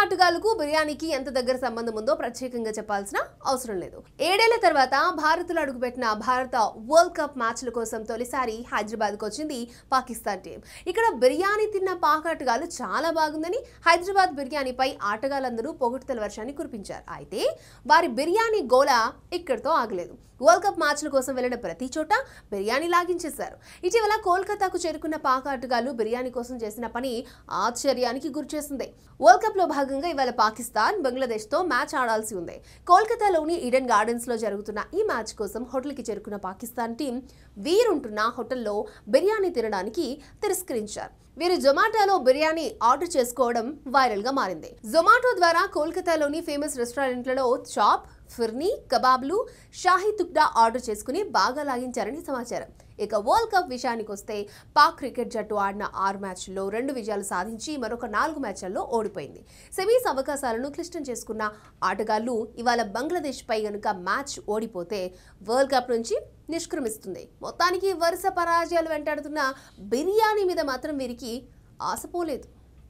ఆటగాళ్ళకు బిర్యానీకి ఎంత దగ్గర సంబంధం ఉందో ప్రత్యేకంగా చెప్పాల్సిన అవసరం లేదు. ఏడేళ్ళ తర్వాత భారత్లో అడుగుపెట్టిన భారత వరల్డ్ కప్ మ్యాచ్ల కోసం తొలిసారి హైదరాబాద్కు వచ్చింది పాకిస్తాన్ టీం. ఇక్కడ బిర్యానీ తిన్న పాక్ ఆటగాళ్ళు చాలా బాగుందని హైదరాబాద్ బిర్యానీపై ఆటగాళ్ళందరూ పొగుడుతల వర్షాన్ని కురిపించారు. అయితే వారి బిర్యానీ గోల ఇక్కడితో ఆగలేదు. వరల్డ్ కప్ మ్యాచ్ల కోసం వెళ్ళిన ప్రతి చోట బిర్యానీ లాగించేశారు. ఇటీవల కోల్కతాకు చేరుకున్న పాక్ ఆటగాళ్ళు బిర్యానీ కోసం చేసిన పని ఆశ్చర్యానికి గురిచేసింది. వరల్డ్ కప్లో భాగంగా ఇవాళ పాకిస్తాన్ బంగ్లాదేశ్తో మ్యాచ్ ఆడాల్సి ఉంది. కోల్కతాలోని ఈడెన్ గార్డెన్స్లో జరుగుతున్న ఈ మ్యాచ్ కోసం హోటల్కి చేరుకున్న పాకిస్తాన్ టీం వీరుంటున్న హోటల్లో బిర్యానీ తినడానికి తిరస్కరించారు. వీరు జొమాటోలో బిర్యానీ ఆర్డర్ చేసుకోవడం వైరల్గా మారింది. జొమాటో ద్వారా కోల్కతాలోని ఫేమస్ రెస్టారెంట్లలో చాప్ ఫిర్నీ కబాబ్లు షాహీ తుక్డా ఆర్డర్ చేసుకుని బాగా లాగించారని సమాచారం. ఇక వరల్డ్ కప్ విషయానికి వస్తే పాక్ క్రికెట్ జట్టు ఆడిన ఆరు మ్యాచ్ల్లో రెండు విజయాలు సాధించి మరొక నాలుగు మ్యాచ్ల్లో ఓడిపోయింది. సెమీస్ అవకాశాలను క్లిష్టం చేసుకున్న ఆటగాళ్ళు ఇవాళ బంగ్లాదేశ్ పై గనుక మ్యాచ్ ఓడిపోతే వరల్డ్ కప్ నుంచి నిష్క్రమిస్తుంది. మొత్తానికి వరుస పరాజయాలు వెంటాడుతున్న బిర్యానీ మీద మాత్రం వీరికి ఆశపోలేదు